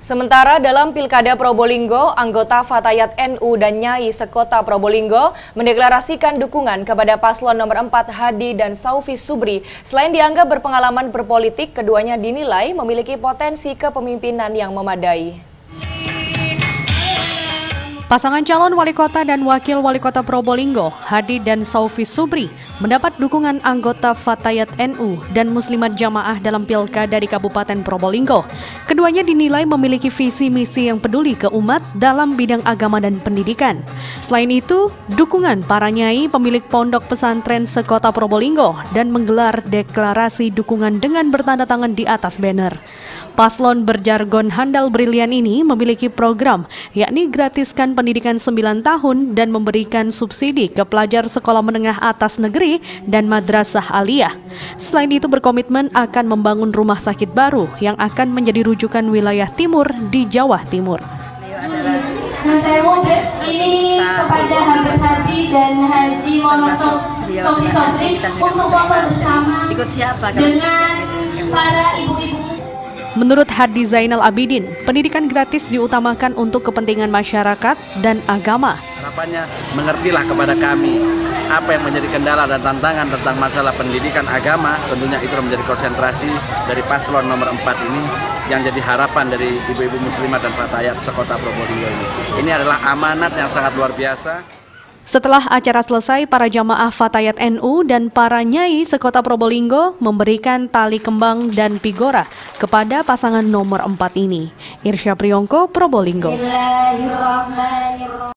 Sementara dalam Pilkada Probolinggo, anggota Fatayat NU dan Nyai Sekota Probolinggo mendeklarasikan dukungan kepada paslon nomor 4 Hadi dan Saufi Subri. Selain dianggap berpengalaman berpolitik, keduanya dinilai memiliki potensi kepemimpinan yang memadai. Pasangan calon wali kota dan wakil wali kota Probolinggo, Hadi dan Saufi Subri, mendapat dukungan anggota Fatayat NU dan Muslimat Jamaah dalam pilkada di Kabupaten Probolinggo. Keduanya dinilai memiliki visi misi yang peduli ke umat dalam bidang agama dan pendidikan. Selain itu, dukungan para nyai pemilik pondok pesantren sekota Probolinggo dan menggelar deklarasi dukungan dengan bertanda tangan di atas banner. Paslon berjargon handal brilian ini memiliki program yakni gratiskan pendidikan 9 tahun dan memberikan subsidi ke pelajar sekolah menengah atas negeri dan madrasah aliyah. Selain itu berkomitmen akan membangun rumah sakit baru yang akan menjadi rujukan wilayah timur di Jawa Timur. ini kepada Habib Haji dan Haji Muhammad Sobri Sobri untuk foto bersama dengan para ibu-ibu Menurut Hadi Zainal Abidin, pendidikan gratis diutamakan untuk kepentingan masyarakat dan agama. Harapannya mengertilah kepada kami apa yang menjadi kendala dan tantangan tentang masalah pendidikan agama. Tentunya itu menjadi konsentrasi dari paslon nomor 4 ini yang jadi harapan dari ibu-ibu muslimat dan fatayat sekota Probolinggo ini. Ini adalah amanat yang sangat luar biasa. Setelah acara selesai, para jamaah Fatayat NU dan para nyai sekota Probolinggo memberikan tali kembang dan pigora kepada pasangan nomor 4 ini. Irsya Priyongko, Probolinggo.